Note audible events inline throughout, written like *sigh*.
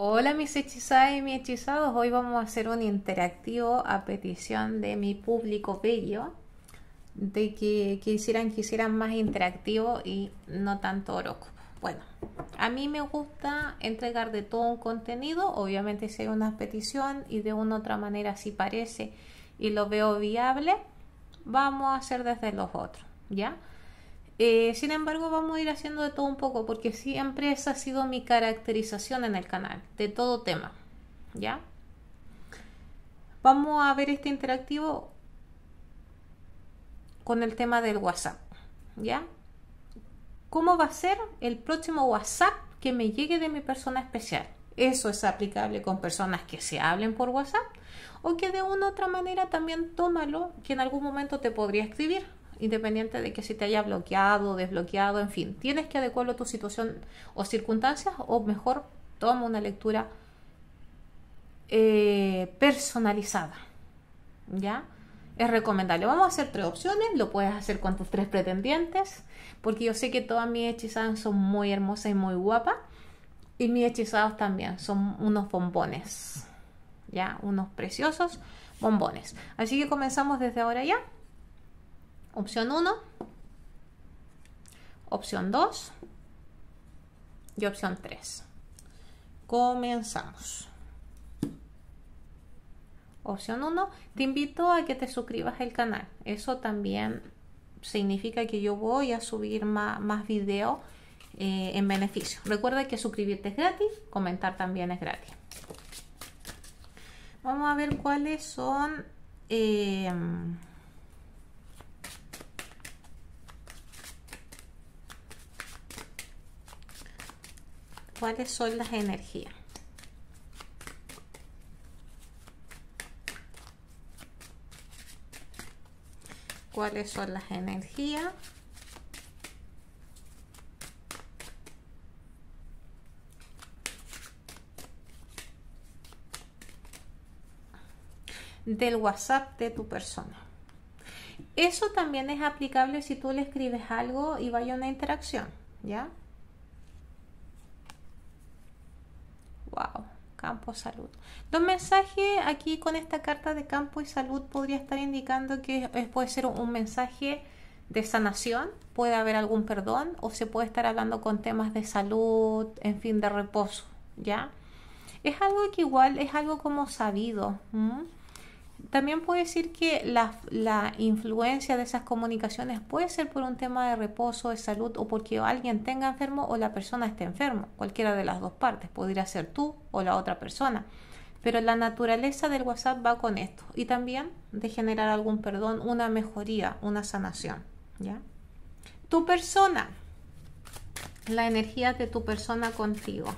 Hola mis hechizadas y mis hechizados, hoy vamos a hacer un interactivo a petición de mi público bello de que quisieran que hicieran más interactivo y no tanto horóscopo. Bueno, a mí me gusta entregar de todo un contenido, obviamente si hay una petición y de una u otra manera si parece y lo veo viable, vamos a hacer desde los otros, ¿ya? Eh, sin embargo, vamos a ir haciendo de todo un poco porque siempre esa ha sido mi caracterización en el canal, de todo tema. ¿Ya? Vamos a ver este interactivo con el tema del WhatsApp. ¿Ya? ¿Cómo va a ser el próximo WhatsApp que me llegue de mi persona especial? Eso es aplicable con personas que se hablen por WhatsApp o que de una u otra manera también tómalo que en algún momento te podría escribir independiente de que si te haya bloqueado, desbloqueado, en fin, tienes que adecuarlo a tu situación o circunstancias o mejor toma una lectura eh, personalizada. ¿Ya? Es recomendable. Vamos a hacer tres opciones. Lo puedes hacer con tus tres pretendientes. Porque yo sé que todas mis hechizadas son muy hermosas y muy guapas. Y mis hechizados también son unos bombones. ¿Ya? Unos preciosos bombones. Así que comenzamos desde ahora ya. Opción 1, opción 2 y opción 3. Comenzamos. Opción 1, te invito a que te suscribas al canal. Eso también significa que yo voy a subir más, más videos eh, en beneficio. Recuerda que suscribirte es gratis, comentar también es gratis. Vamos a ver cuáles son... Eh, cuáles son las energías. ¿Cuáles son las energías? del WhatsApp de tu persona. Eso también es aplicable si tú le escribes algo y vaya una interacción, ¿ya? Salud. Los mensajes aquí con esta carta de campo y salud podría estar indicando que puede ser un mensaje de sanación, puede haber algún perdón o se puede estar hablando con temas de salud, en fin, de reposo, ¿ya? Es algo que igual es algo como sabido. También puede decir que la, influencia de esas comunicaciones puede ser por un tema de reposo, de salud o porque alguien tenga enfermo o la persona esté enfermo. Cualquiera de las dos partes. Podría ser tú o la otra persona. Pero la naturaleza del WhatsApp va con esto. Y también de generar algún perdón, una mejoría, una sanación. ¿ya? Tu persona. La energía de tu persona contigo.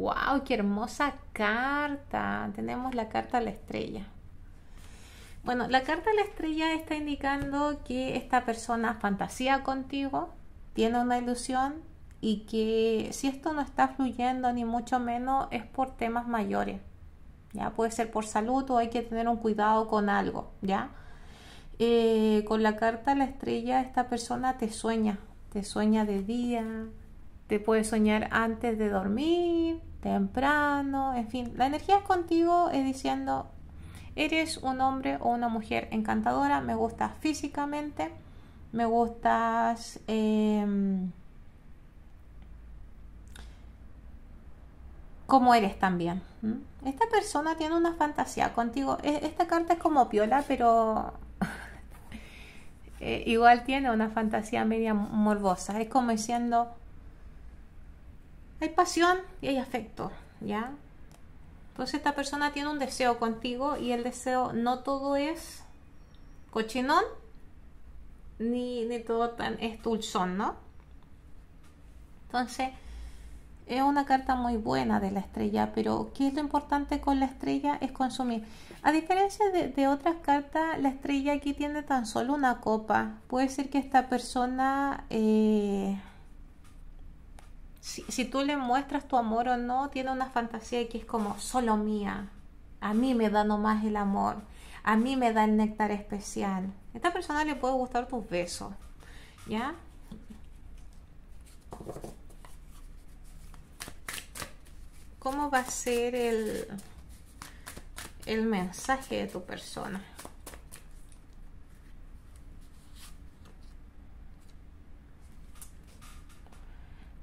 ¡Wow! ¡Qué hermosa carta! Tenemos la carta a la estrella. Bueno, la carta a la estrella está indicando que esta persona fantasía contigo, tiene una ilusión y que si esto no está fluyendo ni mucho menos es por temas mayores. Ya puede ser por salud o hay que tener un cuidado con algo, ¿ya? Eh, con la carta a la estrella esta persona te sueña, te sueña de día, te puede soñar antes de dormir, temprano, en fin, la energía es contigo es diciendo, eres un hombre o una mujer encantadora, me gustas físicamente, me gustas... Em, como eres también. Esta persona tiene una fantasía contigo. E, esta carta es como piola, pero *laughs* eh, igual tiene una fantasía media morbosa. Es como diciendo, hay pasión y hay afecto, ¿ya? Entonces esta persona tiene un deseo contigo y el deseo no todo es cochinón ni, ni todo es dulzón, ¿no? Entonces es una carta muy buena de la estrella, pero ¿qué es lo importante con la estrella? Es consumir. A diferencia de, de, otras cartas, la estrella aquí tiene tan solo una copa. Puede ser que esta persona eh, si, tú le muestras tu amor o no, tiene una fantasía que es como solo mía. A mí me da nomás el amor. A mí me da el néctar especial. A esta persona le puede gustar tus besos. ¿Ya? ¿Cómo va a ser el, el mensaje de tu persona?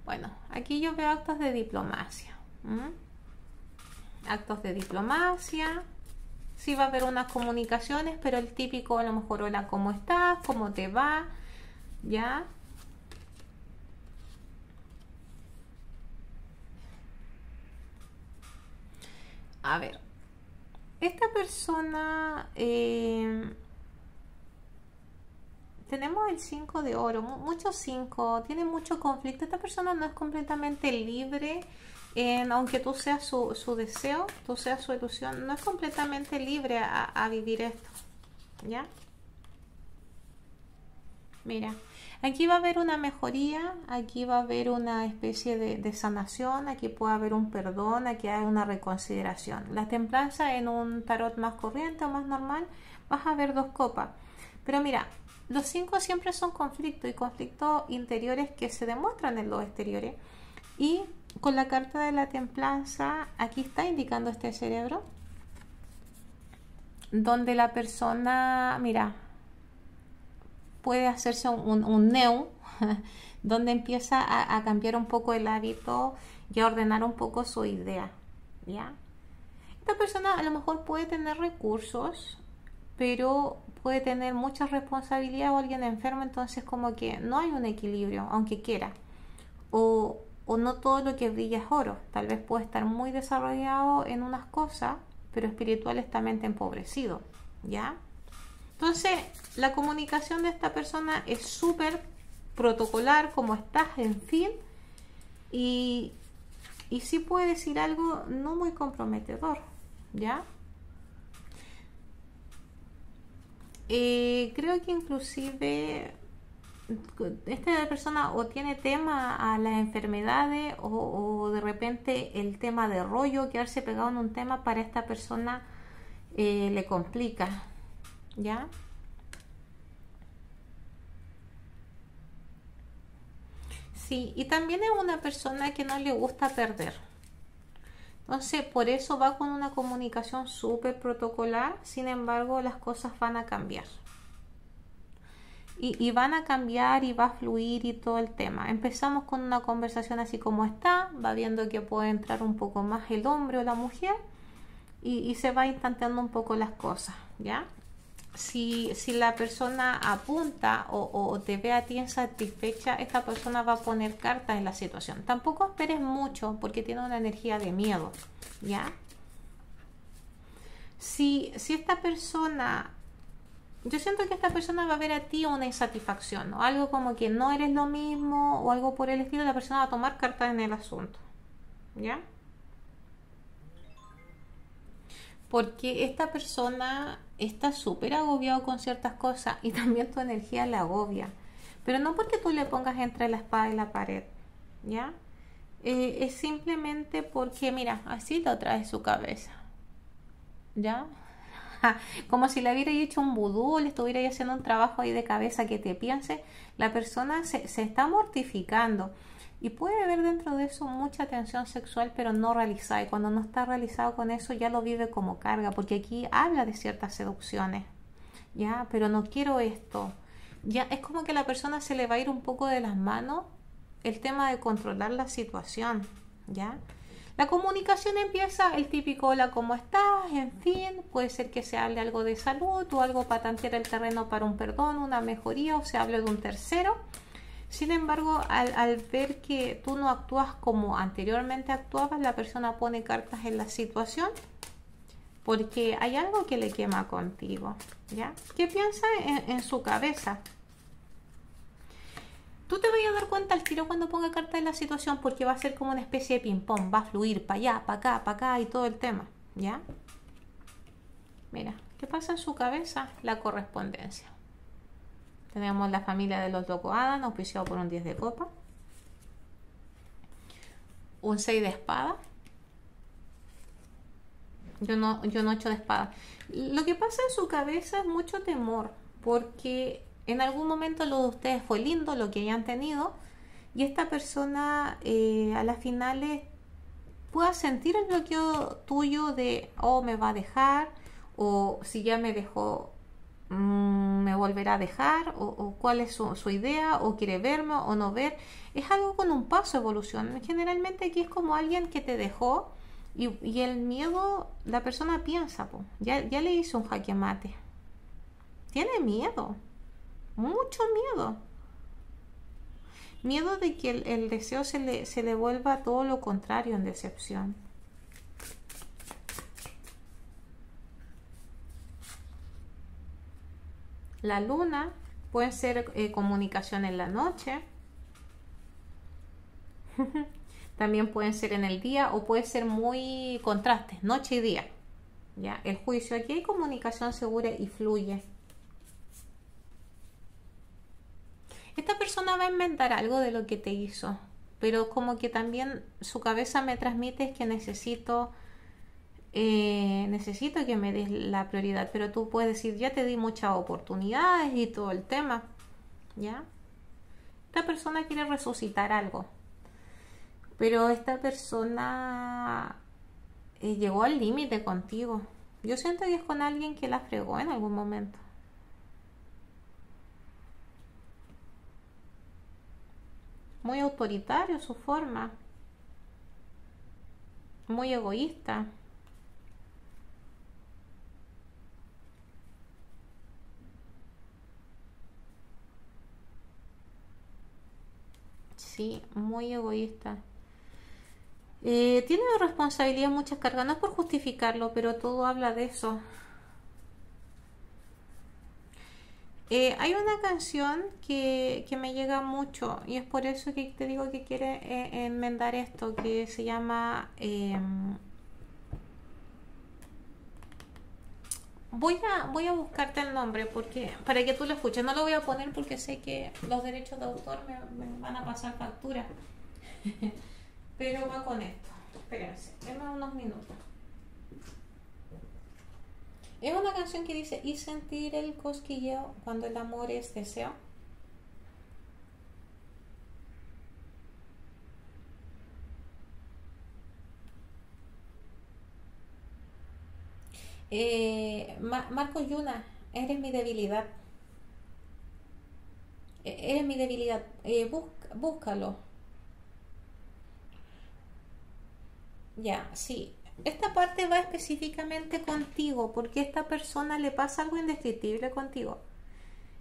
Bueno, aquí yo veo actos de diplomacia. Actos de diplomacia. Sí va a haber unas comunicaciones, pero el típico a lo mejor, hola, ¿cómo estás? ¿Cómo te va? ¿Ya? A ver, esta persona... Eh, tenemos el 5 de oro, muchos 5, tiene mucho conflicto. Esta persona no es completamente libre, aunque tú seas su, su, deseo, tú seas su ilusión, no es completamente libre a, a vivir esto. ¿Ya? Mira, aquí va a haber una mejoría, aquí va a haber una especie de, de, sanación, aquí puede haber un perdón, aquí hay una reconsideración. La templanza en un tarot más corriente o más normal, vas a ver dos copas. Pero mira, los cinco siempre son conflictos y conflictos interiores que se demuestran en los exteriores. Y con la carta de la templanza, aquí está indicando este cerebro, donde la persona, mira, puede hacerse un, un, neo, *laughs* donde empieza a, cambiar un poco el hábito y a ordenar un poco su idea. ¿ya? Esta persona a lo mejor puede tener recursos, pero puede tener mucha responsabilidad o alguien enfermo, entonces como que no hay un equilibrio, aunque quiera. O, o no todo lo que brilla es oro. Tal vez puede estar muy desarrollado en unas cosas, pero espiritualmente empobrecido. ¿Ya? Entonces, la comunicación de esta persona es súper protocolar, como estás, en fin, y, y sí puede decir algo no muy comprometedor, ¿ya? Eh, creo que inclusive esta persona o tiene tema a las enfermedades o, de repente el tema de rollo, quedarse pegado en un tema para esta persona eh, le complica, ¿ya? Sí, y también es una persona que no le gusta perder. Entonces, por eso va con una comunicación súper protocolar, sin embargo, las cosas van a cambiar. Y, van a cambiar y va a fluir y todo el tema. Empezamos con una conversación así como está, va viendo que puede entrar un poco más el hombre o la mujer y, y se va instanteando un poco las cosas, ¿ya? Si, si la persona apunta o, te ve a ti insatisfecha, esta persona va a poner cartas en la situación. Tampoco esperes mucho porque tiene una energía de miedo, ¿ya? Si, si esta persona, yo siento que esta persona va a ver a ti una insatisfacción, o algo como que no eres lo mismo o algo por el estilo, la persona va a tomar cartas en el asunto, ¿ya? Porque esta persona está súper agobiado con ciertas cosas y también tu energía la agobia. Pero no porque tú le pongas entre la espada y la pared, ¿ya? Eh, es simplemente porque, mira, así lo trae su cabeza, ¿ya? *laughs* Como si le hubiera hecho un vudú le estuviera haciendo un trabajo ahí de cabeza que te piense, la persona se, se está mortificando y puede haber dentro de eso mucha tensión sexual pero no realizada. Y cuando no está realizado con eso ya lo vive como carga porque aquí habla de ciertas seducciones. Ya pero no quiero esto. Ya es como que a la persona se le va a ir un poco de las manos el tema de controlar la situación ya la comunicación empieza el típico hola, ¿cómo estás? En fin, puede ser que se hable algo de salud o algo para tantear el terreno para un perdón, una mejoría o se hable de un tercero sin embargo, al, ver que tú no actúas como anteriormente actuabas, la persona pone cartas en la situación porque hay algo que le quema contigo. ¿ya? ¿Qué piensa en, su cabeza? Tú te vas a dar cuenta al tiro cuando ponga cartas en la situación porque va a ser como una especie de ping-pong, va a fluir para allá, para acá, para acá y todo el tema. ¿Ya? Mira, ¿qué pasa en su cabeza? La correspondencia. Tenemos la familia de los Loco Adam, auspiciado por un 10 de copa. Un 6 de espada. yo no, yo no echo de espada. Lo que pasa en su cabeza es mucho temor, porque en algún momento lo de ustedes fue lindo, lo que hayan tenido, y esta persona eh, a las finales pueda sentir el bloqueo tuyo de, oh, me va a dejar, o si ya me dejó, mm, me volverá a dejar, o, cuál es su, idea, o quiere verme o no ver. Es algo con un paso evolución. Generalmente aquí es como alguien que te dejó y, el miedo, la persona piensa, ya, le hizo un jaque mate. Tiene miedo, mucho miedo. Miedo de que el, deseo se le, se le vuelva todo lo contrario en decepción. La luna puede ser eh, comunicación en la noche. *laughs* también pueden ser en el día o puede ser muy contrastes, noche y día. ¿ya? El juicio, aquí hay comunicación segura y fluye. Esta persona va a inventar algo de lo que te hizo, pero como que también su cabeza me transmite que necesito, eh, necesito que me des la prioridad, pero tú puedes decir, ya te di muchas oportunidades y todo el tema, ¿ya? Esta persona quiere resucitar algo pero esta persona eh, llegó al límite contigo. Yo siento que es con alguien que la fregó en algún momento. Muy autoritario su forma. Muy egoísta. Sí, muy egoísta. Eh, tiene responsabilidad muchas cargas, no es por justificarlo, pero todo habla de eso. Eh, hay una canción que, me llega mucho y es por eso que te digo que quiere eh, enmendar esto, que se llama... voy a, voy a buscarte el nombre porque para que tú lo escuches. No lo voy a poner porque sé que los derechos de autor me, van a pasar factura. *laughs* Pero va con esto. Espérense, denme unos minutos. Es una canción que dice, y sentir el cosquilleo cuando el amor es deseo. Eh, Marco Yuna, eres mi debilidad. E-, eres mi debilidad. Eh, búscalo. Ya, sí. Esta parte va específicamente contigo, porque a esta persona le pasa algo indescriptible contigo.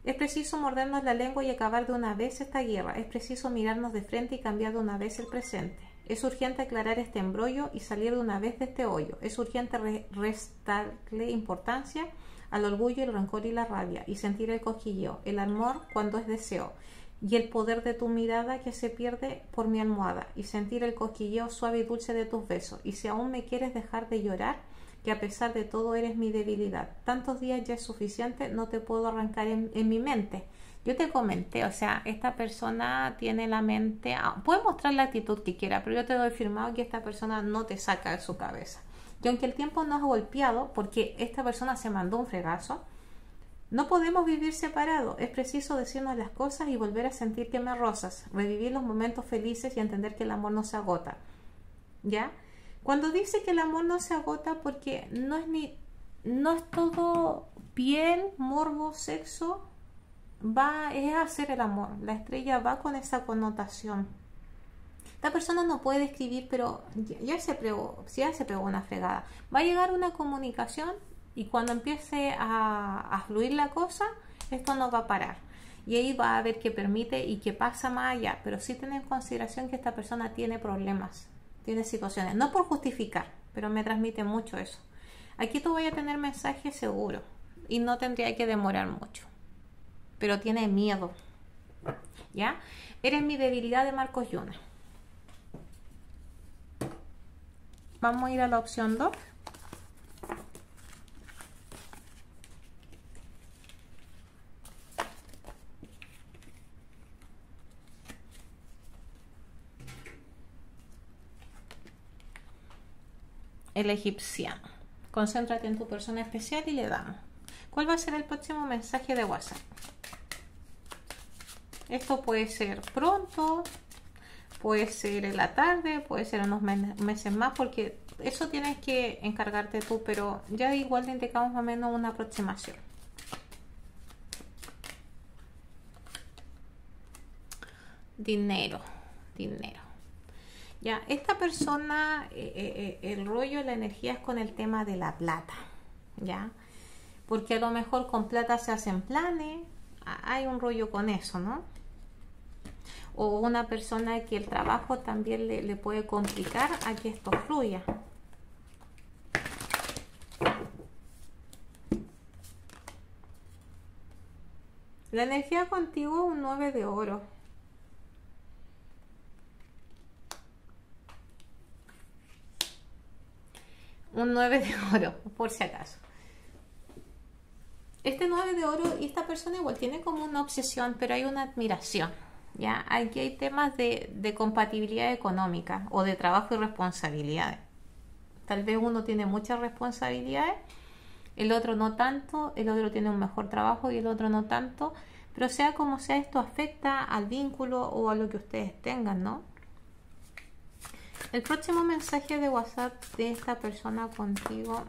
Es preciso mordernos la lengua y acabar de una vez esta guerra. Es preciso mirarnos de frente y cambiar de una vez el presente. Es urgente aclarar este embrollo y salir de una vez de este hoyo. Es urgente restarle importancia al orgullo, el rencor y la rabia y sentir el cosquilleo, el amor cuando es deseo y el poder de tu mirada que se pierde por mi almohada y sentir el cosquilleo suave y dulce de tus besos. Y si aún me quieres dejar de llorar que a pesar de todo eres mi debilidad. Tantos días ya es suficiente no te puedo arrancar en, mi mente yo te comenté, o sea, esta persona tiene la mente, ah, puede mostrar la actitud que quiera, pero yo te doy firmado que esta persona no te saca de su cabeza. Y aunque el tiempo nos ha golpeado, porque esta persona se mandó un fregazo, no podemos vivir separados, es preciso decirnos las cosas y volver a sentir que me rozas, revivir los momentos felices y entender que el amor no se agota. ¿Ya? Cuando dice que el amor no se agota porque no es ni no es todo piel, morbo, sexo, va es hacer el amor. La estrella va con esa connotación. Esta persona no puede escribir, pero ya, se pegó, ya se pegó una fregada. Va a llegar una comunicación y cuando empiece a, fluir la cosa, esto no va a parar. Y ahí va a ver qué permite y qué pasa más allá. Pero sí tener en consideración que esta persona tiene problemas, tiene situaciones. No por justificar, pero me transmite mucho eso. Aquí tú voy a tener mensaje seguro y no tendría que demorar mucho. Pero tiene miedo. ¿Ya? Eres mi debilidad de Marcos Yuna. Vamos a ir a la opción 2. el egipciano. Concéntrate en tu persona especial y le damos. ¿Cuál va a ser el próximo mensaje de WhatsApp? Esto puede ser pronto, puede ser en la tarde, puede ser unos meses más, porque eso tienes que encargarte tú, pero ya igual te indicamos más o menos una aproximación. Dinero, dinero. Ya, esta persona, eh, eh, eh, el rollo, la energía es con el tema de la plata, ¿ya? Porque a lo mejor con plata se hacen planes, hay un rollo con eso, ¿no? O una persona que el trabajo también le, puede complicar a que esto fluya. La energía contigo, un 9 de oro. Un 9 de oro, por si acaso. Este 9 de oro y esta persona igual tiene como una obsesión, pero hay una admiración. ¿ya? Aquí hay temas de, de compatibilidad económica o de trabajo y responsabilidades. Tal vez uno tiene muchas responsabilidades el otro no tanto, el otro tiene un mejor trabajo y el otro no tanto, pero sea como sea, esto afecta al vínculo o a lo que ustedes tengan, ¿no? El próximo mensaje de WhatsApp de esta persona contigo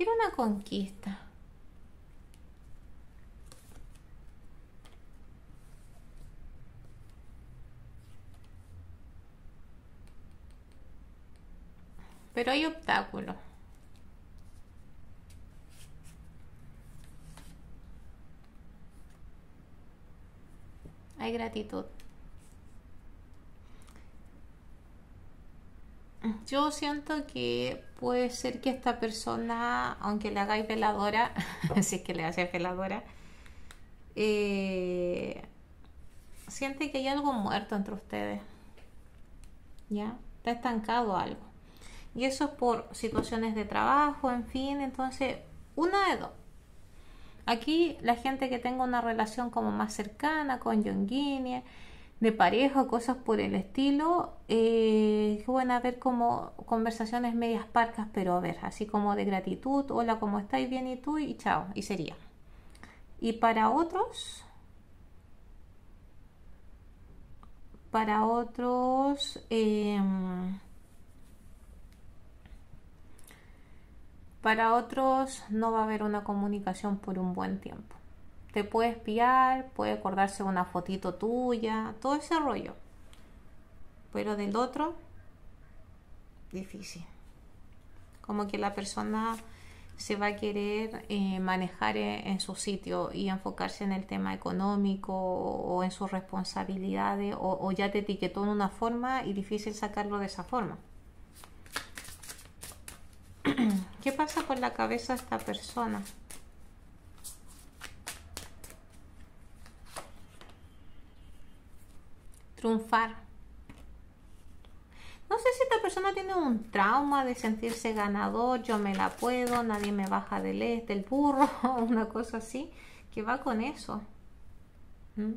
Quiero una conquista. pero hay obstáculos. Hay gratitud. Yo siento que puede ser que esta persona, aunque le hagáis veladora, *laughs* si es que le hace veladora, eh, siente que hay algo muerto entre ustedes. ¿Ya? Está estancado algo. Y eso es por situaciones de trabajo, en fin. Entonces, una de dos. Aquí la gente que tenga una relación como más cercana con Yonguine, de pareja, cosas por el estilo, eh, bueno, a ver como conversaciones medias parcas, pero a ver, así como de gratitud, hola, ¿cómo estáis? Bien, ¿y tú? Y chao, y sería. Y para otros, para otros, eh, Para otros no va a haber una comunicación por un buen tiempo. Te puede espiar, puede acordarse una fotito tuya, todo ese rollo. Pero del otro, difícil. Como que la persona se va a querer eh, manejar en, su sitio y enfocarse en el tema económico o, en sus responsabilidades o ya te etiquetó en una forma y difícil sacarlo de esa forma. *clears throat* ¿Qué pasa por la cabeza de esta persona? Triunfar. No sé si esta persona tiene un trauma de sentirse ganador, yo me la puedo, nadie me baja del, del burro, *laughs* una cosa así, que va con eso. ¿Mm?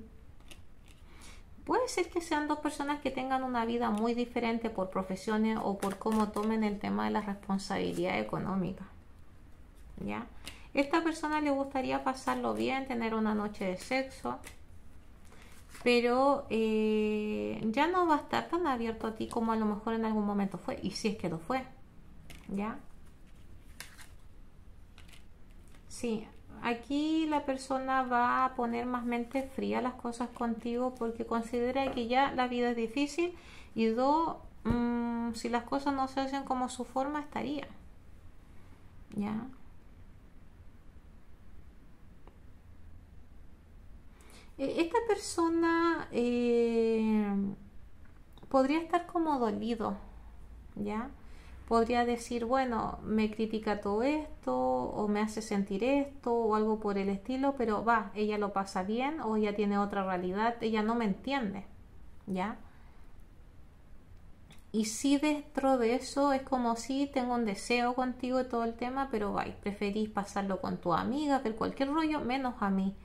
Puede ser que sean dos personas que tengan una vida muy diferente por profesiones o por cómo tomen el tema de la responsabilidad económica. ¿Ya? Esta persona le gustaría pasarlo bien, tener una noche de sexo, pero eh, ya no va a estar tan abierto a ti como a lo mejor en algún momento fue, y si es que lo fue. ¿Ya? Sí, aquí la persona va a poner más mente fría las cosas contigo porque considera que ya la vida es difícil y dos, mm, si las cosas no se hacen como su forma, estaría. ¿Ya? Esta persona eh, podría estar como dolido, ¿ya? podría decir, bueno, me critica todo esto o me hace sentir esto o algo por el estilo, pero va, ella lo pasa bien o ella tiene otra realidad, ella no me entiende, ¿ya? Y si dentro de eso es como si tengo un deseo contigo y todo el tema, pero va, preferís pasarlo con tu amiga, ver cualquier rollo, menos a mí.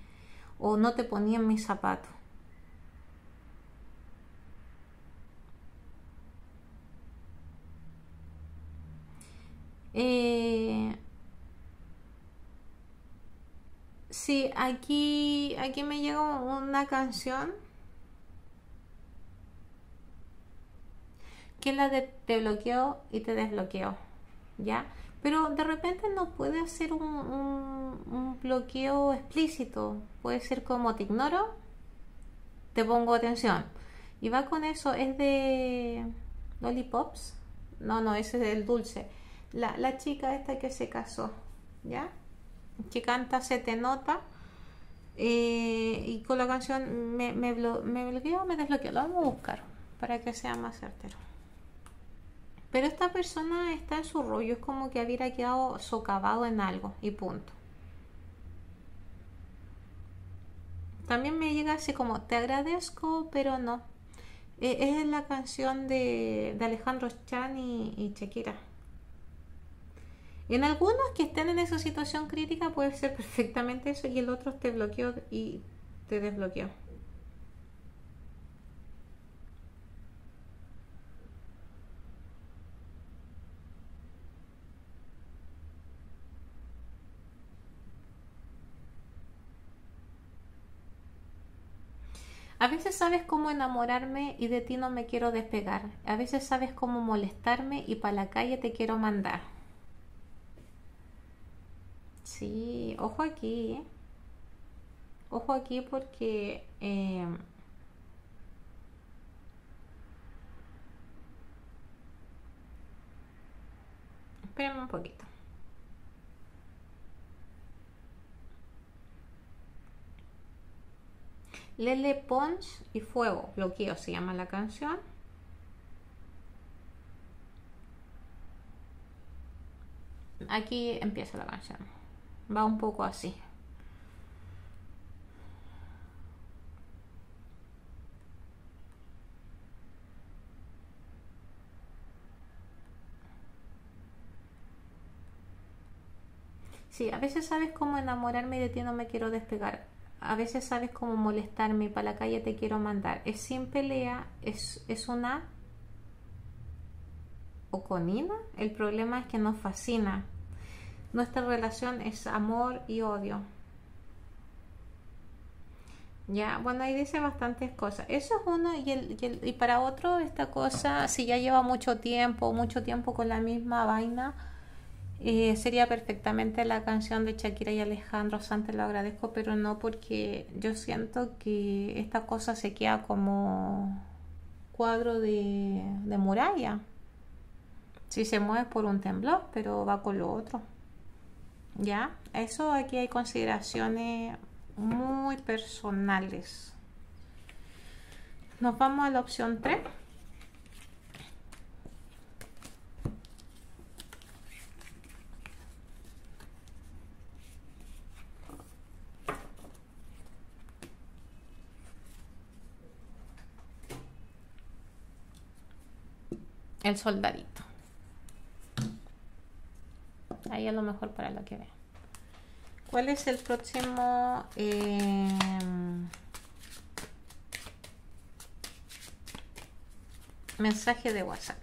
O no te ponía en mis zapatos. Eh, sí, aquí, aquí me llega una canción que es la de te bloqueo y te desbloqueo, ¿ya? Pero de repente no puede hacer un, un, bloqueo explícito, puede ser como te ignoro, te pongo atención. Y va con eso, es de Lollipops, no, no, ese es del dulce la, la chica esta que se casó, ¿ya? Que canta Se te nota. Eh, y con la canción me, me, me bloqueó me desbloqueó. Lo vamos a buscar para que sea más certero. Pero esta persona está en su rollo, es como que hubiera quedado socavado en algo y punto. También me llega así como, te agradezco, pero no. Eh, es la canción de, Alejandro Chan y, y Shakira. En algunos que estén en esa situación crítica puede ser *laughs* perfectamente eso y el otro te bloqueó y te desbloqueó. A veces sabes cómo enamorarme y de ti no me quiero despegar. A veces sabes cómo molestarme y para la calle te quiero mandar. Sí, ojo aquí. ¿eh? Ojo aquí porque... Eh, espérame un poquito. Lele Pons y Fuego, bloqueo se llama la canción. Aquí empieza la canción va un poco así. Sí, a veces sabes cómo enamorarme y de ti no me quiero despegar. A veces sabes cómo molestarme y para la calle te quiero mandar. Es sin pelea, es, es una oconina. El problema es que nos fascina nuestra relación es amor y odio. Ya, bueno, ahí dice bastantes cosas. Eso es uno y, el, y, para otro esta cosa, si ya lleva mucho tiempo, mucho tiempo con la misma vaina, eh, sería perfectamente la canción de Shakira y Alejandro Santos, lo agradezco, pero no porque yo siento que esta cosa se queda como cuadro de, de muralla. Si se mueve por un temblor, pero va con lo otro. ¿Ya? Eso aquí hay consideraciones muy personales. Nos vamos a la opción 3. El soldadito. Ahí a lo mejor para lo que ve. ¿Cuál es el próximo? Em, mensaje de WhatsApp.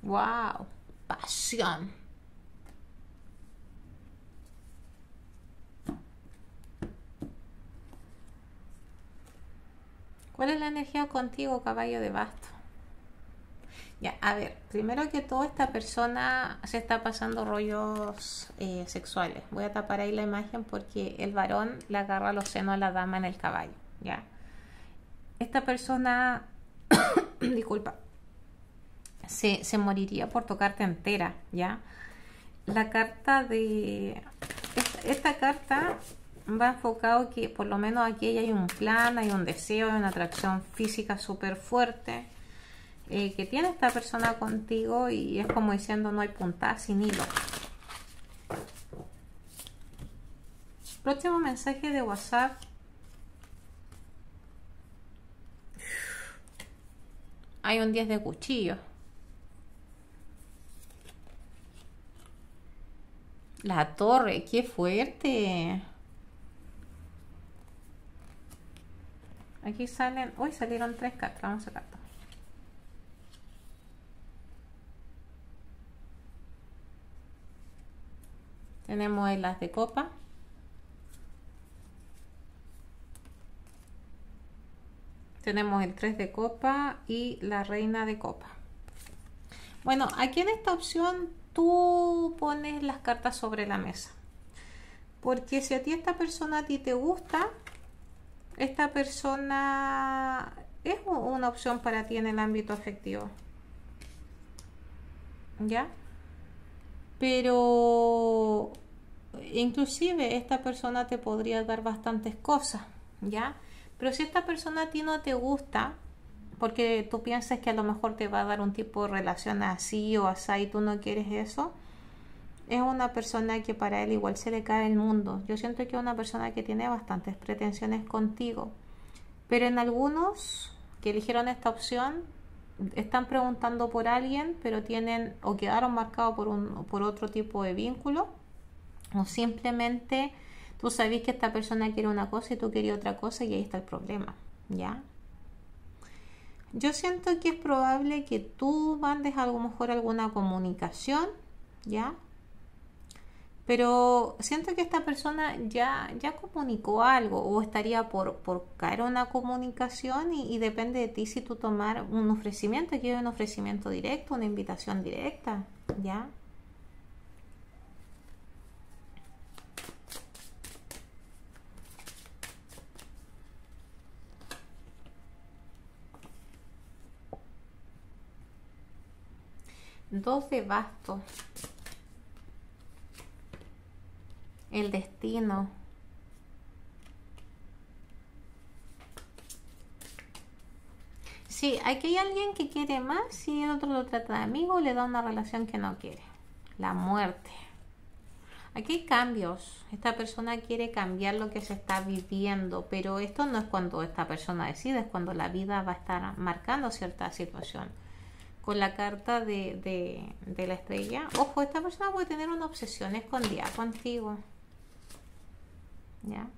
Wow, pasión. ¿Cuál es la energía contigo, caballo de basto? Ya, a ver, primero que todo esta persona se está pasando rollos eh, sexuales. Voy a tapar ahí la imagen porque el varón le agarra los senos a la dama en el caballo, ¿ya? Esta persona, *coughs* disculpa, se, se moriría por tocarte entera, ¿ya? La carta de... Esta, esta carta va enfocado que por lo menos aquí hay un plan, hay un deseo, hay una atracción física súper fuerte eh, que tiene esta persona contigo y es como diciendo no hay puntada sin hilo. Próximo mensaje de WhatsApp. Hay un 10 de cuchillo. La torre, qué fuerte. Aquí salen, hoy salieron tres cartas, vamos a sacar. Tenemos el as de copa. Tenemos el 3 de copa y la reina de copa. Bueno, aquí en esta opción tú pones las cartas sobre la mesa. Porque si a ti esta persona a ti te gusta, esta persona es una opción para ti en el ámbito afectivo. ¿Ya? Pero inclusive esta persona te podría dar bastantes cosas, ¿ya? Pero si esta persona a ti no te gusta, porque tú piensas que a lo mejor te va a dar un tipo de relación así o así y tú no quieres eso, es una persona que para él igual se le cae el mundo. Yo siento que es una persona que tiene bastantes pretensiones contigo. Pero en algunos que eligieron esta opción están preguntando por alguien, pero tienen o quedaron marcados por, un, por otro tipo de vínculo, o simplemente tú sabes que esta persona quiere una cosa y tú quieres otra cosa y ahí está el problema, ¿ya? Yo siento que es probable que tú mandes a lo mejor alguna comunicación, ¿ya? Pero siento que esta persona ya, ya comunicó algo o estaría por, por caer una comunicación y, depende de ti si tú tomar un ofrecimiento, que un ofrecimiento directo, una invitación directa, ¿ya? Dos de bastos el destino. Sí, aquí hay alguien que quiere más y el otro lo trata de amigo, le da una relación que no quiere. La muerte. Aquí hay cambios. Esta persona quiere cambiar lo que se está viviendo, pero esto no es cuando esta persona decide, es cuando la vida va a estar marcando cierta situación con la carta de, de, la estrella. Ojo, esta persona puede tener una obsesión escondida contigo. ¿Ya?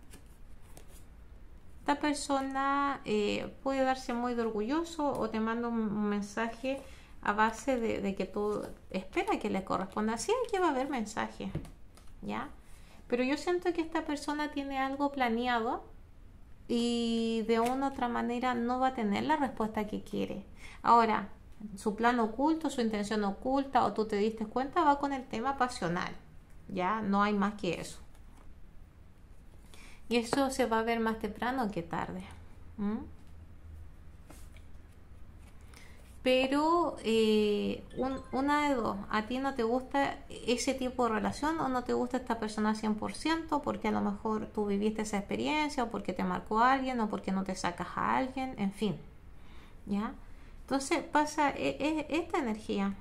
Esta persona eh, puede darse muy de orgulloso o te manda un, mensaje a base de, que tú espera que le corresponda. Sí, que va a haber mensaje, ¿ya? Pero yo siento que esta persona tiene algo planeado y de una u otra manera no va a tener la respuesta que quiere. Ahora, su plan oculto, su intención oculta o tú te diste cuenta va con el tema pasional. Ya no hay más que eso. Y eso se va a ver más temprano que tarde. Pero eh, una de dos, a ti no te gusta ese tipo de relación o no te gusta esta persona 100% porque a lo mejor tú viviste esa experiencia o porque te marcó alguien o porque no te sacas a alguien, en fin. ¿Ya? Entonces pasa e, e, esta energía.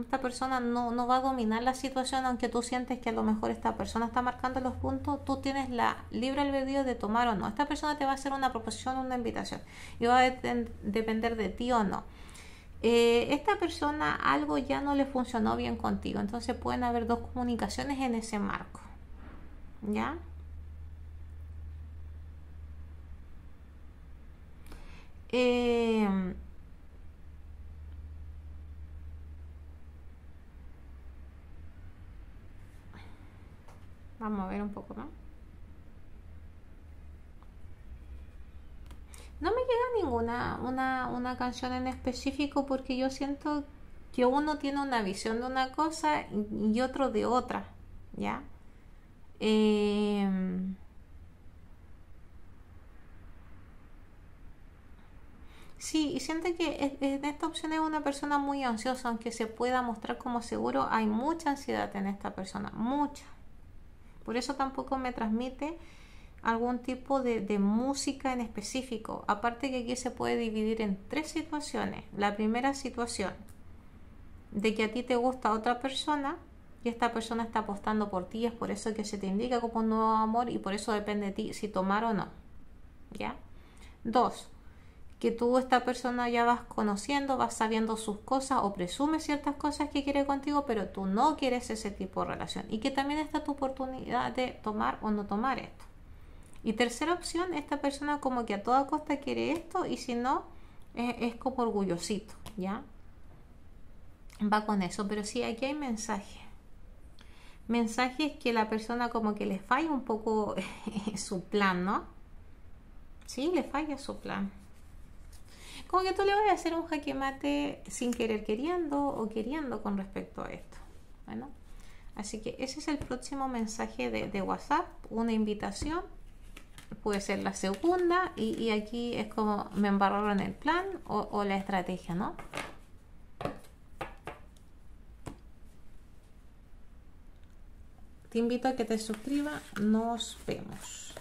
Esta persona no, no, va a dominar la situación, aunque tú sientes que a lo mejor esta persona está marcando los puntos, tú tienes la libre albedrío de tomar o no. Esta persona te va a hacer una proposición una invitación y va a depender de ti o no. Eh, esta persona algo ya no le funcionó bien contigo, entonces pueden haber dos comunicaciones en ese marco. ¿Ya? Eh, Vamos a ver un poco más. No me llega ninguna una, una canción en específico porque yo siento que uno tiene una visión de una cosa y otro de otra, ¿ya? Em, sí, y siento que en esta opción es una persona muy ansiosa, aunque se pueda mostrar como seguro, hay mucha ansiedad en esta persona, mucha. Por eso tampoco me transmite algún tipo de, música en específico. Aparte que aquí se puede dividir en tres situaciones. La primera situación de que a ti te gusta otra persona y esta persona está apostando por ti, es por eso que se te indica como un nuevo amor y por eso depende de ti si tomar o no. ¿Ya? Dos, que tú esta persona ya vas conociendo, vas sabiendo sus cosas o presumes ciertas cosas que quiere contigo, pero tú no quieres ese tipo de relación. Y que también está tu oportunidad de tomar o no tomar esto. Y tercera opción, esta persona como que a toda costa quiere esto y si no, es, como orgullosito, ¿ya? Va con eso, pero sí, aquí hay mensajes. Mensajes que la persona como que le falla un poco *laughs* su plan, ¿no? Sí, le falla su plan como que tú le vas a hacer un jaque mate sin querer queriendo o queriendo con respecto a esto. Bueno, así que ese es el próximo mensaje de, WhatsApp, una invitación. Puede ser la segunda y, aquí es como me embarraron el plan o, o la estrategia, ¿no? Te invito a que te suscribas. Nos vemos.